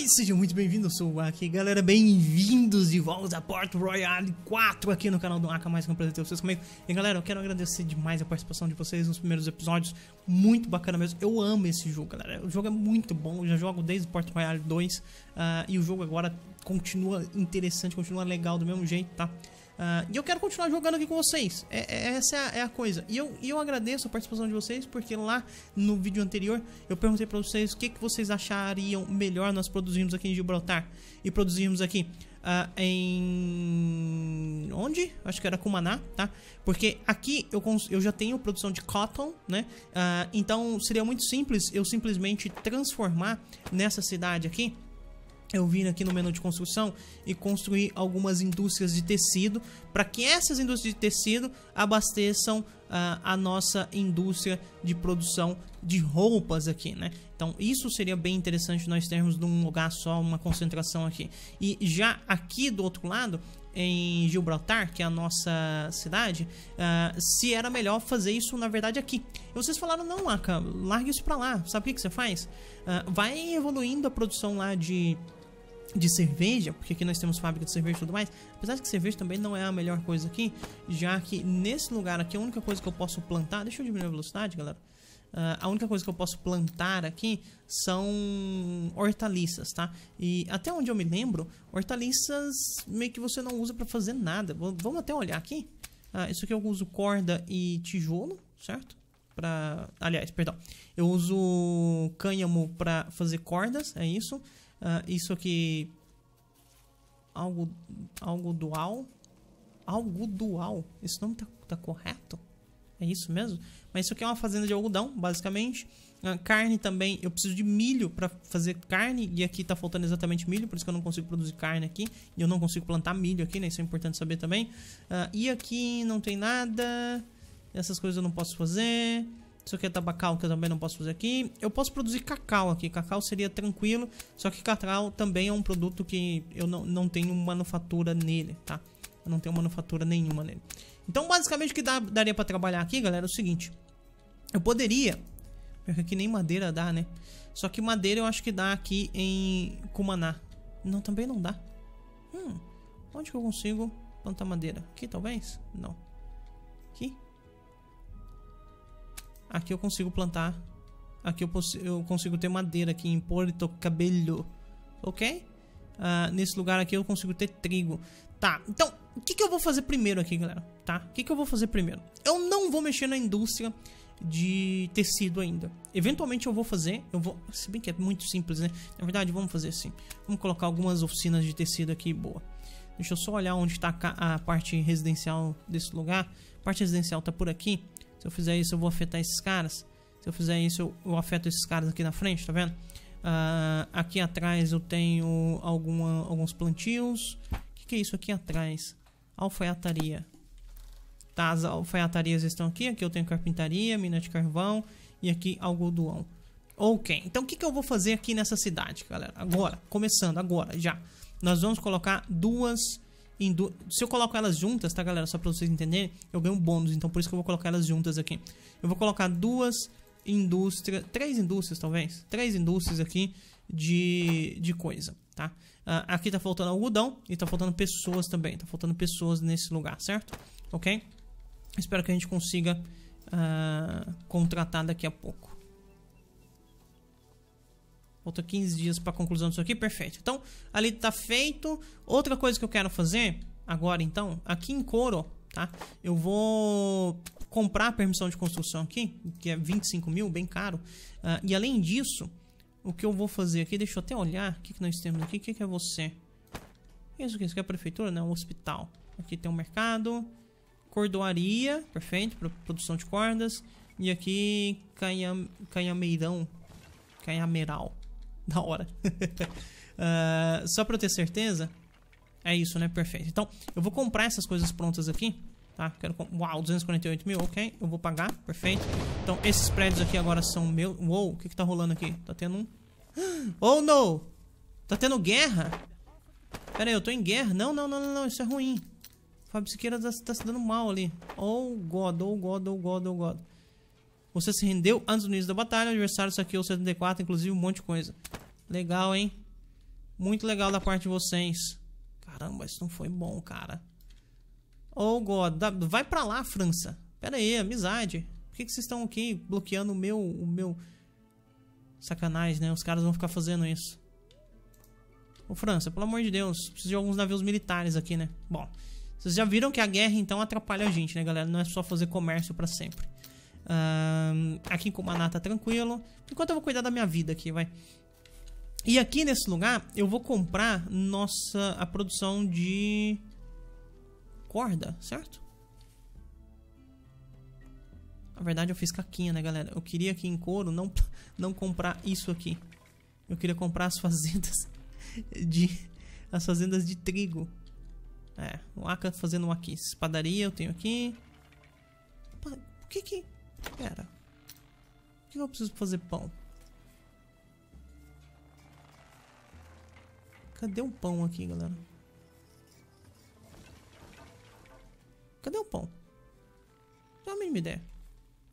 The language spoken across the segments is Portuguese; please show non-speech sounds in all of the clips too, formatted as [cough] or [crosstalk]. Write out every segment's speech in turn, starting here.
Oi, sejam muito bem-vindos, sou o Aki, galera, bem-vindos de volta a Port Royale 4 aqui no canal do Aka, mais que um prazer vocês comigo. E galera, eu quero agradecer demais a participação de vocês nos primeiros episódios, muito bacana mesmo, eu amo esse jogo, galera, o jogo é muito bom, eu já jogo desde Port Royale 2 uh, e o jogo agora continua interessante, continua legal do mesmo jeito, tá? Uh, e eu quero continuar jogando aqui com vocês. É, é, essa é a, é a, coisa. E eu, eu agradeço a participação de vocês, porque lá no vídeo anterior eu perguntei para vocês o que, que vocês achariam melhor nós produzirmos aqui em Gibraltar. E produzirmos aqui uh, em. Onde? Acho que era Kumaná, tá? Porque aqui eu, eu já tenho produção de cotton, né? Uh, então seria muito simples eu simplesmente transformar nessa cidade aqui eu vim aqui no menu de construção e construir algumas indústrias de tecido para que essas indústrias de tecido abasteçam uh, a nossa indústria de produção de roupas aqui, né? Então isso seria bem interessante nós termos num lugar só uma concentração aqui. E já aqui do outro lado em Gibraltar, que é a nossa cidade, uh, se era melhor fazer isso na verdade aqui. E vocês falaram não, Aka, larga isso para lá. Sabe o que, que você faz? Uh, vai evoluindo a produção lá de de cerveja, porque aqui nós temos fábrica de cerveja e tudo mais, apesar de que cerveja também não é a melhor coisa aqui, já que nesse lugar aqui a única coisa que eu posso plantar, deixa eu diminuir a velocidade, galera. Uh, a única coisa que eu posso plantar aqui são hortaliças, tá? E até onde eu me lembro, hortaliças meio que você não usa para fazer nada. Vamos até olhar aqui. Uh, isso aqui eu uso corda e tijolo, certo? Pra... Aliás, perdão. Eu uso cânhamo para fazer cordas, é isso. Uh, isso aqui. Algo. Algo dual. Algo dual. Esse nome tá, tá correto? É isso mesmo? Mas isso aqui é uma fazenda de algodão, basicamente. Uh, carne também, eu preciso de milho para fazer carne e aqui tá faltando exatamente milho, por isso que eu não consigo produzir carne aqui e eu não consigo plantar milho aqui, né? Isso é importante saber também. Uh, e aqui não tem nada, essas coisas eu não posso fazer. Isso aqui é tabacal que eu também não posso fazer aqui. Eu posso produzir cacau aqui. Cacau seria tranquilo. Só que cacau também é um produto que eu não, não tenho manufatura nele, tá? Eu não tenho manufatura nenhuma nele. Então, basicamente, o que dá, daria pra trabalhar aqui, galera, é o seguinte. Eu poderia... Porque aqui nem madeira dá, né? Só que madeira eu acho que dá aqui em Kumaná. Não, também não dá. Hum, onde que eu consigo plantar madeira? Aqui, talvez? Não. Aqui? Aqui eu consigo plantar. Aqui eu, eu consigo ter madeira aqui em Porto Cabello. Ok? Uh, nesse lugar aqui eu consigo ter trigo. Tá, então, o que, que eu vou fazer primeiro aqui, galera? Tá? O que, que eu vou fazer primeiro? Eu não vou mexer na indústria de tecido ainda. Eventualmente eu vou fazer, eu vou, se bem que é muito simples, né? Na verdade, vamos fazer assim. Vamos colocar algumas oficinas de tecido aqui, boa. Deixa eu só olhar onde está a parte residencial desse lugar. A parte residencial está por aqui. Se eu fizer isso, eu vou afetar esses caras. Se eu fizer isso, eu, eu afeto esses caras aqui na frente, tá vendo? Uh, aqui atrás eu tenho alguma, alguns plantios. O que, que, é isso aqui atrás? Alfaiataria. Tá, as alfaiatarias estão aqui. Aqui eu tenho carpintaria, mina de carvão e aqui algodão. Ok, então o que, que eu vou fazer aqui nessa cidade, galera? Agora, começando agora, já. Nós vamos colocar duas se eu coloco elas juntas, tá, galera? Só pra vocês entenderem, eu ganho bônus. Então, por isso que eu vou colocar elas juntas aqui. Eu vou colocar duas indústrias... Três indústrias, talvez. Três indústrias aqui de, de coisa, tá? Uh, aqui tá faltando algodão e tá faltando pessoas também. Tá faltando pessoas nesse lugar, certo? Ok? Espero que a gente consiga uh, contratar daqui a pouco. Falta 15 dias para conclusão disso aqui, perfeito. Então, ali está feito. Outra coisa que eu quero fazer agora, então, aqui em Coro, tá? Eu vou comprar a permissão de construção aqui, que é 25 mil, bem caro. Uh, e além disso, o que eu vou fazer aqui, deixa eu até olhar o que, que nós temos aqui. O que, que é você? Isso aqui, isso aqui é a prefeitura? Não, o hospital. Aqui tem um mercado, cordoaria, perfeito, produção de cordas. E aqui, canham, canhameirão, canhameral. [laughs] Da hora. uh, [laughs] só pra eu ter certeza. É isso, né? Perfeito. Então, eu vou comprar essas coisas prontas aqui. Tá? Quero Uau, 248 mil, ok. Eu vou pagar, perfeito. Então, esses prédios aqui agora são meus. Uou, o que que tá rolando aqui? Tá tendo um... [gasps] Oh, não! Tá tendo guerra? Pera aí, eu tô em guerra? Não, não, não, não, não. Isso é ruim. Fábio Siqueira tá, tá se dando mal ali. Oh, God, oh, God, oh, God, oh, God. Você se rendeu antes do início da batalha. O adversário saqueou 74, inclusive um monte de coisa. Legal, hein? Muito legal da parte de vocês. Caramba, isso não foi bom, cara. Oh, God. Vai pra lá, França. Pera aí, amizade. Por que, que vocês estão aqui bloqueando o meu... O meu... Sacanagem, né? Os caras vão ficar fazendo isso. Ô, França, pelo amor de Deus. Preciso de alguns navios militares aqui, né? Bom, vocês já viram que a guerra, então, atrapalha a gente, né, galera? Não é só fazer comércio para sempre. Aqui em Kumaná tá tranquilo. Enquanto eu vou cuidar da minha vida aqui, vai. E aqui nesse lugar, eu vou comprar nossa a produção de corda, certo? Na verdade, eu fiz caquinha, né, galera? Eu queria aqui em couro não, [laughs] não comprar isso aqui. Eu queria comprar as fazendas [laughs] de... As fazendas de trigo. É, o Aka fazendo um aqui. Espadaria eu tenho aqui. Por que que... Pera. Por que eu preciso fazer pão? Cadê o pão aqui, galera? Cadê o pão? Dá a mínima ideia.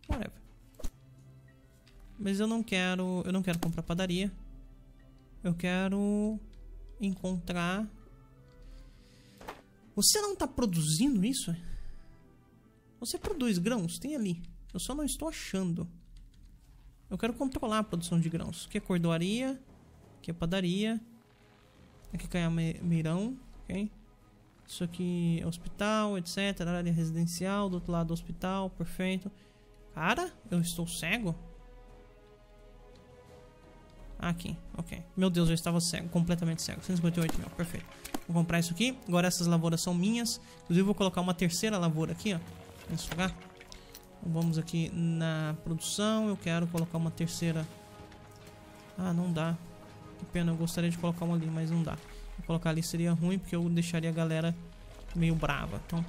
Whatever. Mas eu não quero... Eu não quero comprar padaria. Eu quero encontrar... Você não está produzindo isso? Você produz grãos? Tem ali. Eu só não estou achando. Eu quero controlar a produção de grãos. Aqui é cordoaria. Aqui é padaria. Aqui cai a Meirão, ok? Isso aqui é hospital, etc. Área residencial, do outro lado do hospital, perfeito. Cara, eu estou cego? Aqui, ok. Meu Deus, eu estava cego, completamente cego. 158 mil, perfeito. Vou comprar isso aqui. Agora essas lavouras são minhas. Inclusive, vou colocar uma terceira lavoura aqui, ó. Nesse lugar. Vamos aqui na produção. Eu quero colocar uma terceira... Ah, não dá. Que pena, eu gostaria de colocar uma ali, mas não dá. Colocar ali seria ruim, porque eu deixaria a galera meio brava. Então,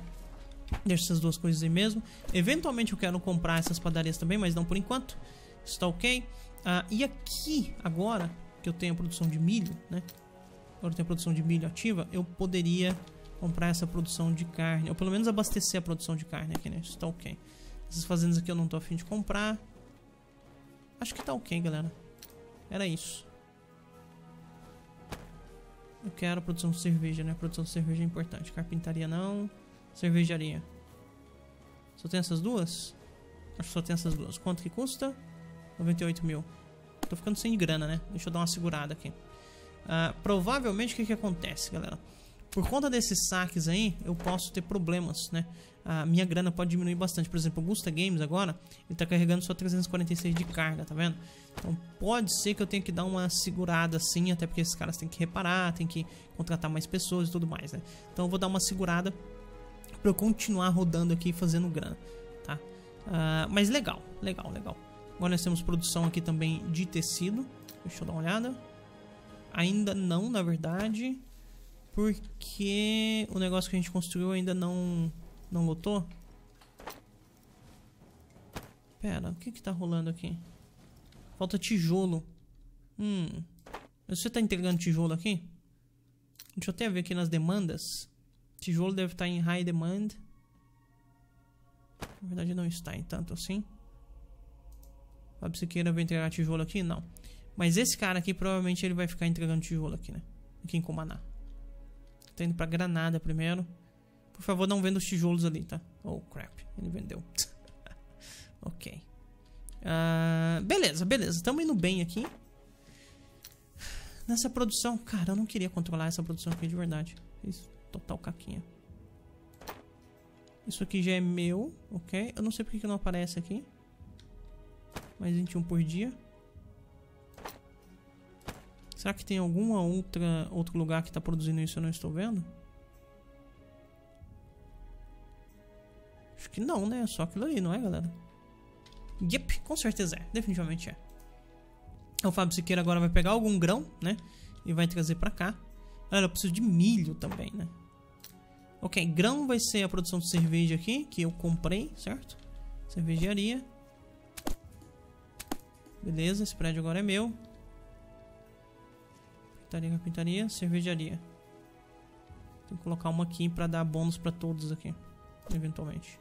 deixa essas duas coisas aí mesmo. Eventualmente eu quero comprar essas padarias também, mas não por enquanto. Está ok. Ah, e aqui, agora, que eu tenho a produção de milho, né? Agora eu tenho a produção de milho ativa, eu poderia comprar essa produção de carne. Ou pelo menos abastecer a produção de carne aqui, né? Está ok. Essas fazendas aqui eu não estou afim de comprar. Acho que tá ok, galera. Era isso. Eu quero produção de cerveja, né? Produção de cerveja é importante. Carpintaria não. Cervejaria. Só tem essas duas? Acho que só tem essas duas. Quanto que custa? 98 mil. Tô ficando sem grana, né? Deixa eu dar uma segurada aqui. Uh, provavelmente o que, que acontece, galera? Por conta desses saques aí, eu posso ter problemas, né? A minha grana pode diminuir bastante. Por exemplo, o Gusta Games agora, ele tá carregando só 346 de carga, tá vendo? Então pode ser que eu tenha que dar uma segurada assim, até porque esses caras têm que reparar, tem que contratar mais pessoas e tudo mais, né? Então eu vou dar uma segurada para eu continuar rodando aqui fazendo grana, tá? Uh, mas legal, legal, legal. Agora nós temos produção aqui também de tecido. Deixa eu dar uma olhada. Ainda não, na verdade, porque o negócio que a gente construiu ainda não não lotou. Pera, o que que tá rolando aqui? Falta tijolo. Hum. Você tá entregando tijolo aqui? Deixa eu até ver aqui nas demandas. Tijolo deve estar em high demand. Na verdade não está em tanto assim. Fábio Siqueira vai entregar tijolo aqui? Não. Mas esse cara aqui provavelmente ele vai ficar entregando tijolo aqui, né? Aqui em Kumaná. Tá indo pra Granada primeiro. Por favor, não venda os tijolos ali, tá? Oh, crap. Ele vendeu. [laughs] ok. Uh, beleza, beleza. Estamos indo bem aqui. Nessa produção. Cara, eu não queria controlar essa produção aqui de verdade. Fiz total caquinha. Isso aqui já é meu, ok? Eu não sei porque que não aparece aqui. Mais 21 por dia. Será que tem alguma outra outro lugar que está produzindo isso e eu não estou vendo? Que não, né? Só aquilo ali, não é, galera? Yep, com certeza é. Definitivamente é. O Fábio Siqueira agora vai pegar algum grão, né? E vai trazer pra cá. Galera, eu preciso de milho também, né? Ok, grão vai ser a produção de cerveja aqui, que eu comprei, certo? Cervejaria. Beleza, esse prédio agora é meu. Pintaria, carpintaria, cervejaria. Tem que colocar uma aqui pra dar bônus pra todos aqui. Eventualmente.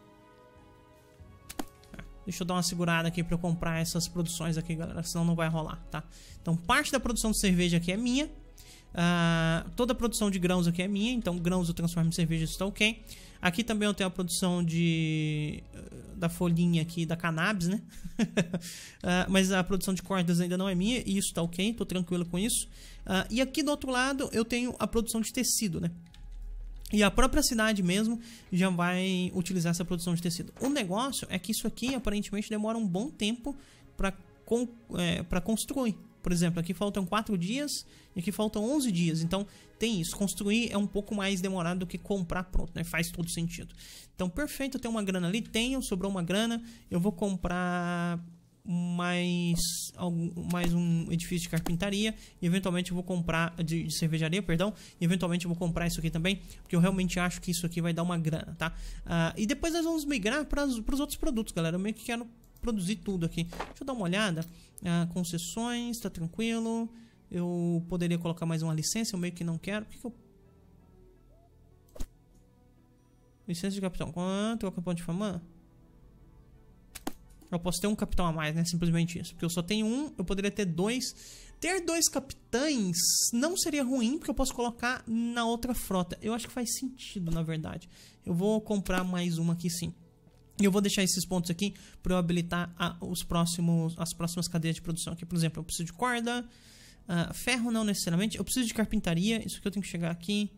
Deixa eu dar uma segurada aqui para eu comprar essas produções aqui, galera, senão não vai rolar, tá? Então, parte da produção de cerveja aqui é minha. Uh, toda a produção de grãos aqui é minha, então grãos eu transformo em cerveja, está ok. Aqui também eu tenho a produção de da folhinha aqui da cannabis, né? uh, [laughs] mas a produção de cordas ainda não é minha e isso está ok, estou tranquilo com isso. Uh, e aqui do outro lado eu tenho a produção de tecido, né? E a própria cidade mesmo já vai utilizar essa produção de tecido. O negócio é que isso aqui aparentemente demora um bom tempo para é, construir. Por exemplo, aqui faltam 4 dias e aqui faltam 11 dias. Então, tem isso. Construir é um pouco mais demorado do que comprar pronto, né? Faz todo sentido. Então, perfeito, tem uma grana ali. Tenho, sobrou uma grana. Eu vou comprar mais, mais um edifício de carpintaria e eventualmente eu vou comprar de, de, cervejaria, perdão, e eventualmente eu vou comprar isso aqui também, porque eu realmente acho que isso aqui vai dar uma grana, tá? Uh, e depois nós vamos migrar para os outros produtos, galera. Eu meio que quero produzir tudo aqui. Deixa eu dar uma olhada. Uh, concessões, tá tranquilo. Eu poderia colocar mais uma licença, eu meio que não quero. Por que, que eu Licença de capitão. Quanto é o capitão de fama? Eu posso ter um capitão a mais, né? Simplesmente isso. Porque eu só tenho um, eu poderia ter dois. Ter dois capitães não seria ruim, porque eu posso colocar na outra frota. Eu acho que faz sentido, na verdade. Eu vou comprar mais uma aqui sim. E eu vou deixar esses pontos aqui para eu habilitar a, os próximos, as próximas cadeias de produção aqui. Por exemplo, eu preciso de corda, uh, ferro não necessariamente. Eu preciso de carpintaria, isso aqui eu tenho que chegar aqui,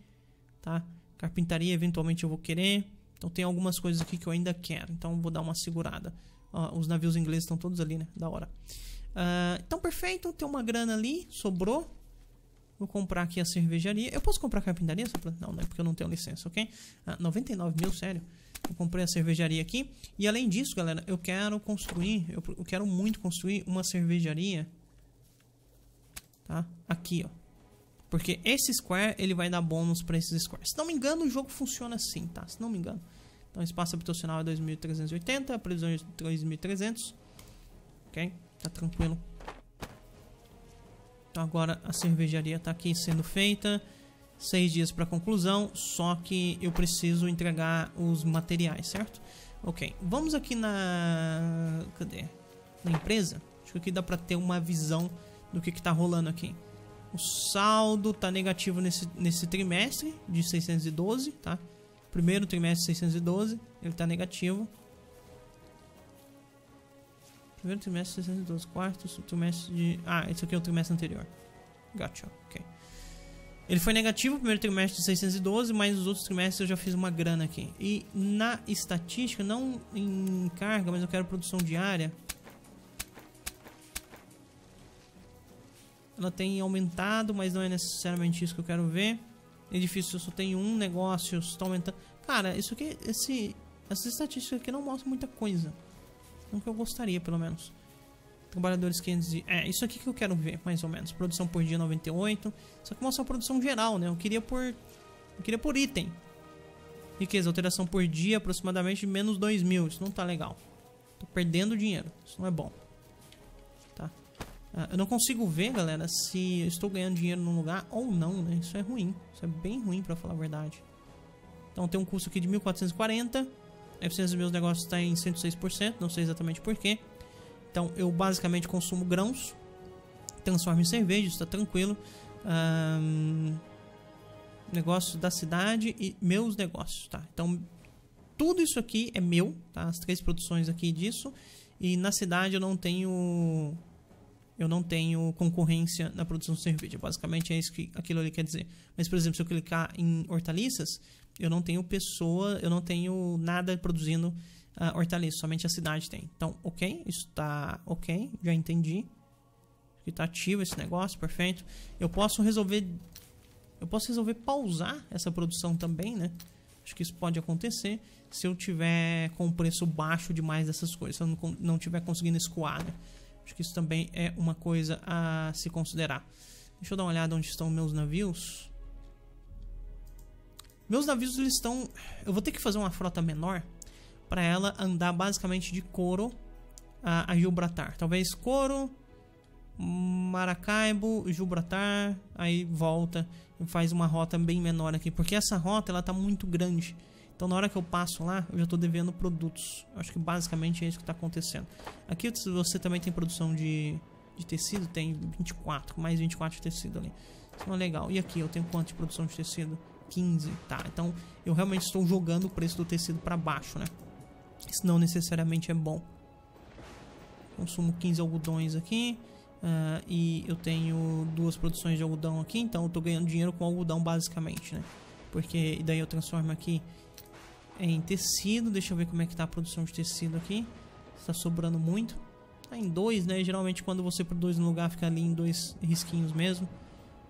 tá? Carpintaria eventualmente eu vou querer. Então tem algumas coisas aqui que eu ainda quero. Então vou dar uma segurada os navios ingleses estão todos ali, né? Da hora. Uh, então, perfeito. Tem uma grana ali, sobrou. Vou comprar aqui a cervejaria. Eu posso comprar carpintaria? Não, né? Porque eu não tenho licença, ok? Ah, 99 mil, sério. Eu comprei a cervejaria aqui. E além disso, galera, eu quero construir. Eu, eu quero muito construir uma cervejaria. Tá? Aqui, ó. Porque esse square, ele vai dar bônus para esses squares. Se não me engano, o jogo funciona assim, tá? Se não me engano. Então, espaço habitacional é 2.380, a previsão é 2.300. Ok? Tá tranquilo. Então, agora a cervejaria está aqui sendo feita. Seis dias para conclusão, só que eu preciso entregar os materiais, certo? Ok, vamos aqui na... cadê? Na empresa. Acho que aqui dá para ter uma visão do que está rolando aqui. O saldo está negativo nesse, nesse trimestre de 612, tá? Primeiro trimestre 612, ele está negativo. Primeiro trimestre 612, quarto trimestre de... Ah, esse aqui é o trimestre anterior. Gotcha, ok. Ele foi negativo primeiro trimestre de 612, mas nos outros trimestres eu já fiz uma grana aqui. E na estatística, não em carga, mas eu quero produção diária. Ela tem aumentado, mas não é necessariamente isso que eu quero ver edifício só tem um negócio, está aumentando. Cara, isso aqui, esse, essas estatísticas aqui não mostram muita coisa. Não que eu gostaria, pelo menos. Trabalhadores 500 e... É, isso aqui que eu quero ver, mais ou menos. Produção por dia 98. Só que mostra a produção geral, né? Eu queria por... Eu queria por item. Riqueza, alteração por dia aproximadamente menos 2 mil. Isso não tá legal. Tô perdendo dinheiro. Isso não é bom. Ah, eu não consigo ver, galera, se eu estou ganhando dinheiro num lugar ou não, né? Isso é ruim. Isso é bem ruim, pra falar a verdade. Então tem um custo aqui de 1440. A eficiência dos meus negócios está em 106%, não sei exatamente porquê. Então eu basicamente consumo grãos, transformo em cerveja, está tranquilo. Um, negócios da cidade e meus negócios, tá? Então tudo isso aqui é meu, tá? As três produções aqui disso. E na cidade eu não tenho eu não tenho concorrência na produção de cerveja. Basicamente é isso que aquilo ali quer dizer. Mas, por exemplo, se eu clicar em hortaliças, eu não tenho pessoa, eu não tenho nada produzindo uh, hortaliças, somente a cidade tem. Então, ok, isso está ok, já entendi. Que está ativo esse negócio, perfeito. Eu posso resolver, eu posso resolver pausar essa produção também, né? Acho que isso pode acontecer se eu tiver com o preço baixo demais dessas coisas, se eu não, não tiver conseguindo escoar, né? Acho que isso também é uma coisa a se considerar. Deixa eu dar uma olhada onde estão meus navios. Meus navios eles estão... Eu vou ter que fazer uma frota menor para ela andar basicamente de Coro a, a Gibraltar. Talvez Coro, Maracaibo, Gibraltar, aí volta e faz uma rota bem menor aqui. Porque essa rota ela tá muito grande. Então na hora que eu passo lá, eu já estou devendo produtos. acho que basicamente é isso que está acontecendo. Aqui você também tem produção de, de tecido, tem 24, mais 24 de tecido ali. Não é legal. E aqui, eu tenho quanto de produção de tecido? 15, tá? Então, eu realmente estou jogando o preço do tecido para baixo, né? Isso não necessariamente é bom. Consumo 15 algodões aqui. Uh, e eu tenho duas produções de algodão aqui, então eu tô ganhando dinheiro com algodão basicamente, né? Porque daí eu transformo aqui em tecido. Deixa eu ver como é que tá a produção de tecido aqui. Está sobrando muito. Tá em dois, né? Geralmente quando você produz no lugar fica ali em dois risquinhos mesmo.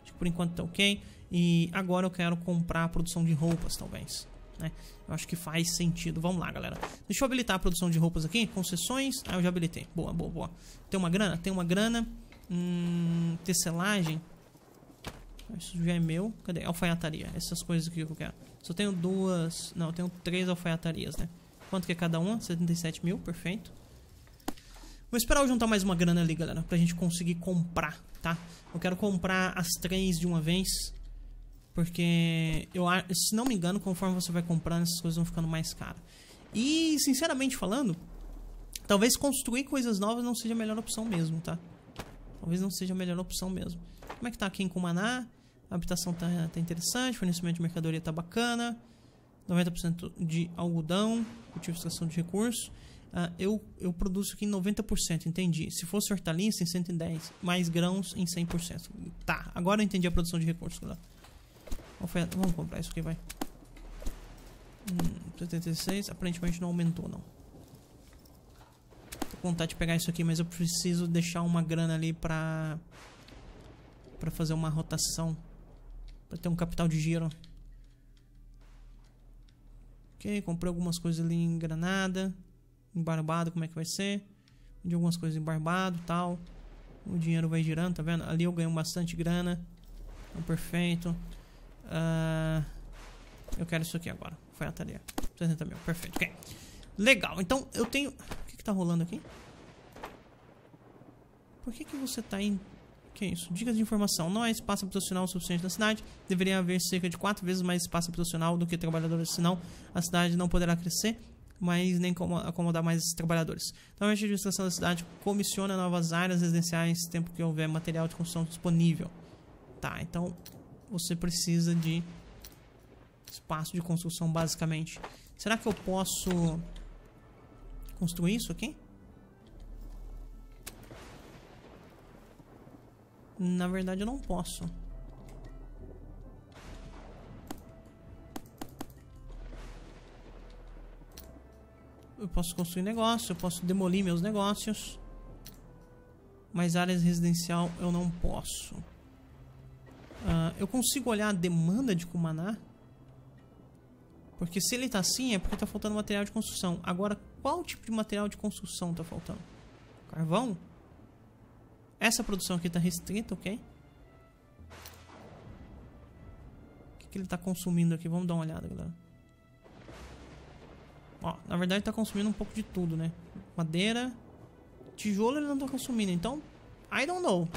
Acho que por enquanto tá ok. E agora eu quero comprar a produção de roupas, talvez. Né? Eu acho que faz sentido. Vamos lá, galera. Deixa eu habilitar a produção de roupas aqui. Concessões. Ah, eu já habilitei. Boa, boa, boa. Tem uma grana? Tem uma grana. Hum, tecelagem. Isso já é meu. Cadê? Alfaiataria. Essas coisas aqui que eu quero. Só tenho duas... Não, eu tenho três alfaiatarias, né? Quanto que é cada uma? 77 mil, perfeito. Vou esperar eu juntar mais uma grana ali, galera. Pra gente conseguir comprar, tá? Eu quero comprar as três de uma vez. Porque, eu, se não me engano, conforme você vai comprando, essas coisas vão ficando mais caras. E, sinceramente falando, talvez construir coisas novas não seja a melhor opção mesmo, tá? Talvez não seja a melhor opção mesmo. Como é que tá aqui em Kumaná? A habitação tá, tá interessante, fornecimento de mercadoria tá bacana. 90% de algodão, utilização de recursos. Uh, eu, eu produzo aqui em 90%, entendi. Se fosse hortaliça, em 110%. Mais grãos, em 100%. Tá, agora eu entendi a produção de recursos. Galera. Vamos comprar isso aqui, vai. Hum, 76, aparentemente não aumentou, não. Tô com vontade de pegar isso aqui, mas eu preciso deixar uma grana ali pra... Pra fazer uma rotação. Pra ter um capital de giro. Ok, comprei algumas coisas ali em Granada. Em Barbado, como é que vai ser? De algumas coisas em Barbado tal. O dinheiro vai girando, tá vendo? Ali eu ganho bastante grana. Então, perfeito. Uh, eu quero isso aqui agora. Foi a tarefa. 60 mil. Perfeito. Ok. Legal. Então eu tenho. O que, que tá rolando aqui? Por que, que você tá em. Que é isso? Dicas de informação. Não há espaço habitacional suficiente na cidade. Deveria haver cerca de 4 vezes mais espaço habitacional do que trabalhadores, senão a cidade não poderá crescer, mas nem acomodar mais trabalhadores. Normalmente a administração da cidade comissiona novas áreas residenciais tempo que houver material de construção disponível. Tá, então você precisa de espaço de construção, basicamente. Será que eu posso construir isso aqui? Na verdade, eu não posso. Eu posso construir negócio, eu posso demolir meus negócios. Mas áreas residencial eu não posso. Uh, eu consigo olhar a demanda de Kumaná? Porque se ele está assim, é porque está faltando material de construção. Agora, qual tipo de material de construção está faltando? Carvão? Essa produção aqui está restrita, ok? O que, que ele está consumindo aqui? Vamos dar uma olhada, galera. Ó, na verdade está consumindo um pouco de tudo, né? Madeira, tijolo ele não está consumindo, então I don't know.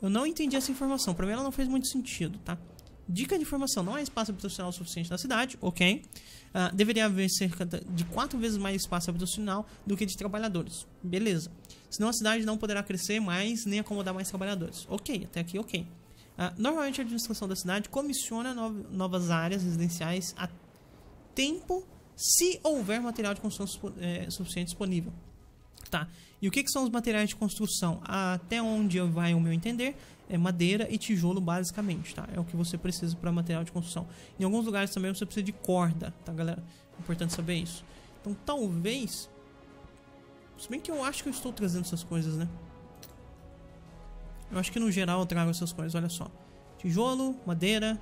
Eu não entendi essa informação. Para mim ela não fez muito sentido, tá? Dica de informação: não há espaço habitacional suficiente na cidade, ok? Uh, deveria haver cerca de quatro vezes mais espaço habitacional do que de trabalhadores. Beleza. Senão a cidade não poderá crescer mais nem acomodar mais trabalhadores. Ok, até aqui ok. Uh, normalmente a administração da cidade comissiona no novas áreas residenciais a tempo se houver material de construção é, suficiente disponível. Tá. E o que, que são os materiais de construção? Até onde vai o meu entender, é madeira e tijolo basicamente, tá? É o que você precisa para material de construção. Em alguns lugares também você precisa de corda, tá, galera? É importante saber isso. Então, talvez... Se bem que eu acho que eu estou trazendo essas coisas, né? Eu acho que no geral eu trago essas coisas, olha só. Tijolo, madeira...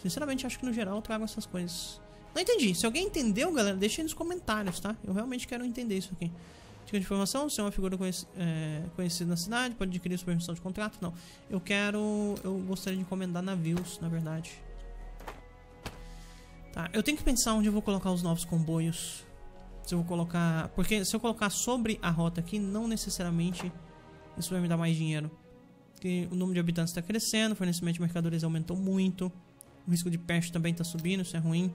Sinceramente, acho que no geral eu trago essas coisas. Não entendi. Se alguém entendeu, galera, deixa aí nos comentários, tá? Eu realmente quero entender isso aqui. Dica de informação, se é uma figura é, conhecida na cidade, pode adquirir sua permissão de contrato? Não. Eu quero... Eu gostaria de encomendar navios, na verdade. Tá, eu tenho que pensar onde eu vou colocar os novos comboios. Se eu vou colocar... Porque se eu colocar sobre a rota aqui, não necessariamente isso vai me dar mais dinheiro. Porque o número de habitantes está crescendo, o fornecimento de mercadorias aumentou muito. O risco de peste também está subindo, isso é ruim.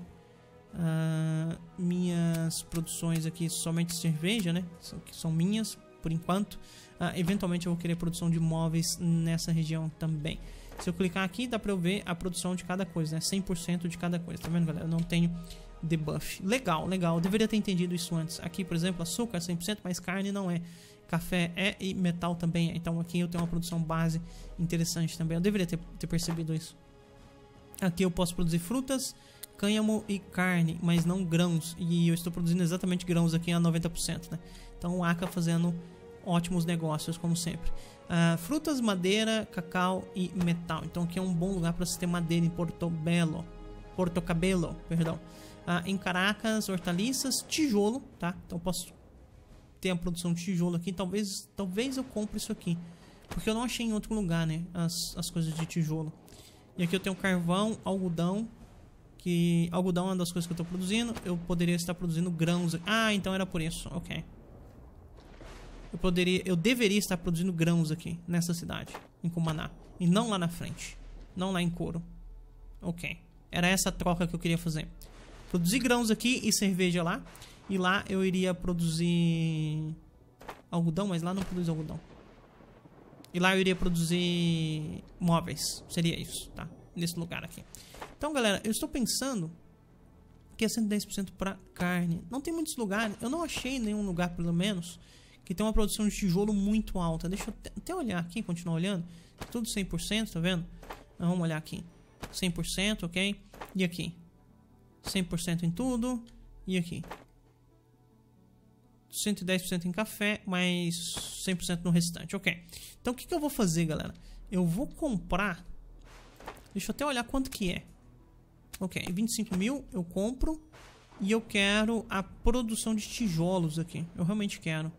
Uh, minhas produções aqui somente cerveja, né? Que são minhas. por enquanto. Uh, eventualmente eu vou querer produção de móveis nessa região também. Se eu clicar aqui, dá pra eu ver a produção de cada coisa, né? 100% de cada coisa, tá vendo, galera? Eu não tenho debuff. Legal, legal. Eu deveria ter entendido isso antes. Aqui, por exemplo, açúcar 100%, mas carne não é. Café é e metal também é. Então aqui eu tenho uma produção base interessante também. Eu deveria ter, ter percebido isso. Aqui eu posso produzir frutas, cânhamo e carne, mas não grãos. E eu estou produzindo exatamente grãos aqui a 90%, né? Então o Aka fazendo ótimos negócios, como sempre. Uh, frutas, madeira, cacau e metal. Então aqui é um bom lugar para você ter madeira em Portobello. Portocabelo, perdão. Uh, em Caracas, hortaliças, tijolo, tá? Então posso ter a produção de tijolo aqui. Talvez, talvez eu compre isso aqui. Porque eu não achei em outro lugar, né? As, as coisas de tijolo. E aqui eu tenho carvão, algodão. Que algodão é uma das coisas que eu estou produzindo. Eu poderia estar produzindo grãos. Ah, então era por isso. Ok. Eu poderia, eu deveria estar produzindo grãos aqui nessa cidade, em Kumaná, e não lá na frente, não lá em Couro. Ok. Era essa troca que eu queria fazer. Produzir grãos aqui e cerveja lá. E lá eu iria produzir algodão, mas lá não produz algodão. E lá eu iria produzir móveis. Seria isso, tá? Nesse lugar aqui. Então, galera, eu estou pensando que é 110% para carne. Não tem muitos lugares. Eu não achei nenhum lugar, pelo menos, que tem uma produção de tijolo muito alta. Deixa eu até olhar aqui, continuar olhando. Tudo 100%, tá vendo? Então, vamos olhar aqui. 100%, ok? E aqui? 100% em tudo. E aqui? 110% em café, mais 100% no restante. Ok. Então o que, que eu vou fazer, galera? Eu vou comprar. Deixa eu até olhar quanto que é. Ok, 25 mil eu compro. E eu quero a produção de tijolos aqui. Eu realmente quero.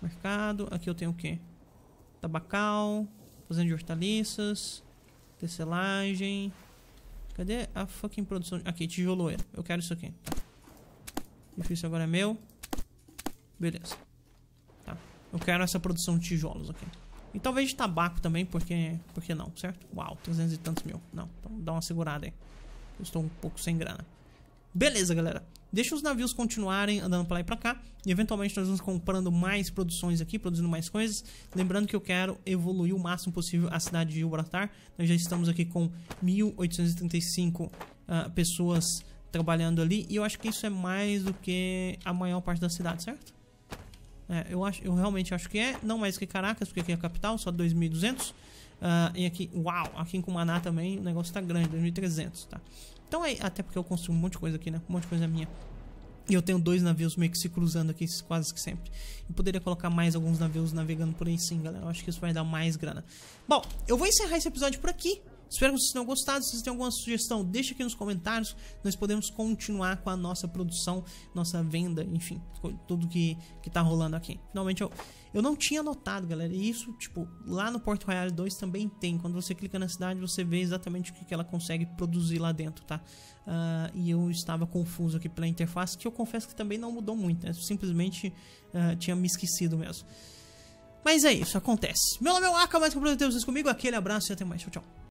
Mercado. Aqui eu tenho o quê? Tabacal. Fazenda de hortaliças. Tecelagem. Cadê a fucking produção? Aqui, tijoloeira. Eu quero isso aqui. Tá. Difícil agora é meu. Beleza. Tá. Eu quero essa produção de tijolos aqui. E talvez de tabaco também, porque, porque não, certo? Uau, 300 e tantos mil. Não, então dá uma segurada aí. Eu estou um pouco sem grana. Beleza, galera. Deixa os navios continuarem andando para lá e para cá. E eventualmente nós vamos comprando mais produções aqui, produzindo mais coisas. Lembrando que eu quero evoluir o máximo possível a cidade de Gibraltar. Nós já estamos aqui com 1835 uh, pessoas trabalhando ali. E eu acho que isso é mais do que a maior parte da cidade, certo? É, eu, acho, eu realmente acho que é. Não mais que Caracas, porque aqui é a capital, só 2.200. Uh, e aqui, uau, aqui em Cumaná também o negócio tá grande, 2.300, tá? Então é, até porque eu construo um monte de coisa aqui, né? Um monte de coisa minha. E eu tenho dois navios meio que se cruzando aqui quase que sempre. Eu poderia colocar mais alguns navios navegando por aí sim, galera. Eu acho que isso vai dar mais grana. Bom, eu vou encerrar esse episódio por aqui. Espero que vocês tenham gostado. Se vocês têm alguma sugestão, deixe aqui nos comentários. Nós podemos continuar com a nossa produção, nossa venda, enfim, tudo que, que tá rolando aqui. Finalmente eu, eu não tinha notado, galera. E isso, tipo, lá no Port Royale 2 também tem. Quando você clica na cidade, você vê exatamente o que, que ela consegue produzir lá dentro, tá? Uh, e eu estava confuso aqui pela interface, que eu confesso que também não mudou muito, né? Simplesmente uh, tinha me esquecido mesmo. Mas é isso, acontece. Meu nome é Aka, mais que prazer ter vocês comigo. Aquele abraço e até mais. Tchau, tchau.